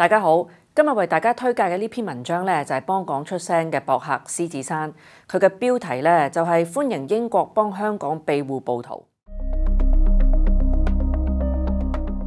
大家好，今日為大家推介嘅呢篇文章呢，就係幫港出聲嘅博客獅子山，佢嘅標題呢，就係歡迎英國幫香港庇護暴徒。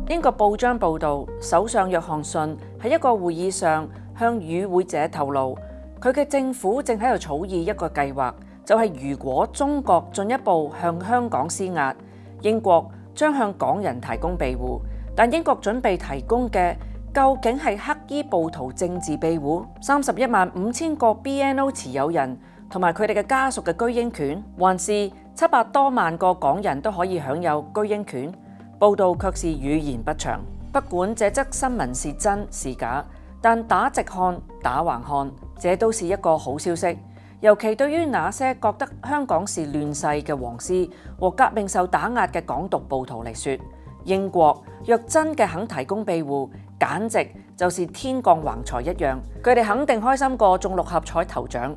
英國報章報導，首相約翰遜喺一個會議上向與會者透露，佢嘅政府正喺度草擬一個計劃，就係如果中國進一步向香港施壓，英國將向港人提供庇護，但英國準備提供嘅究竟係黑衣暴徒政治庇護，三十一萬五千個 BNO 持有人同埋佢哋嘅家屬嘅居英權，還是七百多萬個港人都可以享有居英權？報道卻是語言不詳。不管這則新聞是真是假，但打直看打橫看，這都是一個好消息。尤其對於那些覺得香港是亂世嘅黃絲和革命受打壓嘅港獨暴徒嚟說，英國若真嘅肯提供庇護，簡直就是天降橫財一樣，佢哋肯定開心過中六合彩頭獎，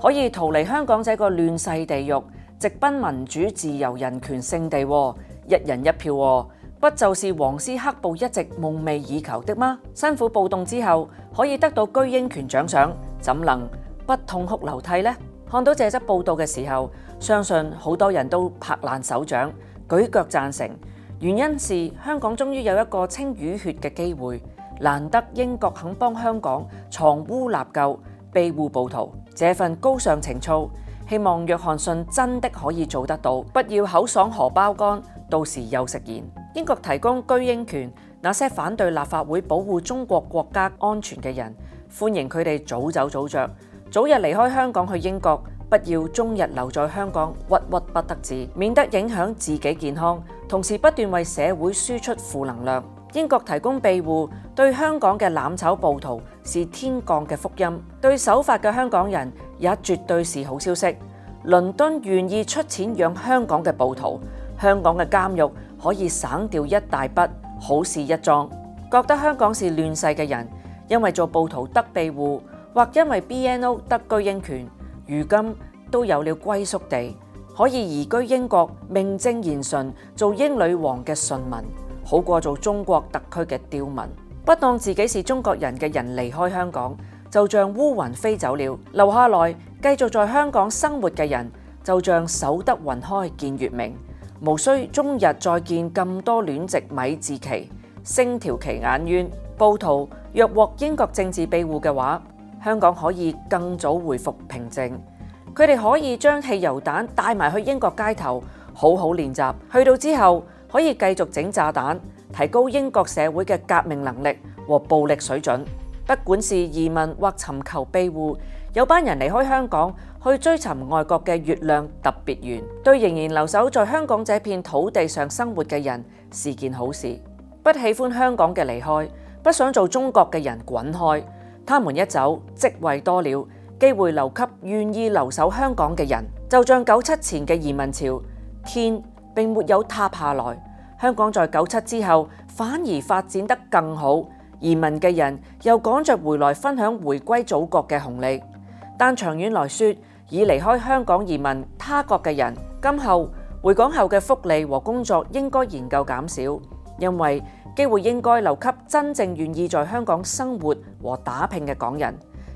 可以逃離香港這個亂世地獄，直奔民主、自由、人權聖地，一人一票，不就是黃絲黑布一直夢寐以求的嗎？辛苦暴動之後可以得到居英權獎賞，怎能不痛哭流涕呢？看到這則報道嘅時候，相信好多人都拍爛手掌，舉腳贊成。原因是香港終於有一個清淤血嘅機會，難得英國肯幫香港藏污納垢、庇護暴徒，這份高尚情操，希望約翰遜真的可以做得到，不要口爽荷包乾，到時又食言。英國提供居英權，那些反對立法會保護中國國家安全嘅人，歡迎佢哋早走早着，早日離開香港去英國。不要終日留在香港鬱鬱不得志，免得影響自己健康。同時不斷為社會輸出負能量。英國提供庇護，對香港嘅攬炒暴徒是天降嘅福音，對守法嘅香港人也絕對是好消息。倫敦願意出錢養香港嘅暴徒，香港嘅監獄可以省掉一大筆，好事一桩。覺得香港是亂世嘅人，因為做暴徒得庇護，或因為 BNO 得居英權。如今都有了歸宿地，可以移居英國，名正言順做英女王嘅順民，好過做中國特區嘅刁民。不當自己是中國人嘅人離開香港，就像烏雲飛走了；留下來繼續在香港生活嘅人，就像守得雲開見月明，無需終日再見咁多戀殖米字旗、星條旗眼冤。暴徒若獲英國政治庇護嘅話，香港可以更早回復平靜，佢哋可以將汽油彈帶埋去英國街頭，好好練習。去到之後可以繼續整炸彈，提高英國社會嘅革命能力和暴力水準。不管是移民或尋求庇護，有班人離開香港去追尋外國嘅月亮特別圓，對仍然留守在香港這片土地上生活嘅人是件好事。不喜歡香港嘅離開，不想做中國嘅人滾開。他們一走，職位多了，機會留給願意留守香港嘅人。就像九七前嘅移民潮，天並沒有塌下來，香港在九七之後反而發展得更好，移民嘅人又趕着回來分享回歸祖國嘅紅利。但長遠來說，已離開香港移民他國嘅人，今後回港後嘅福利和工作應該研究減少，因為機會應該留給真正願意在香港生活和打拼嘅港人，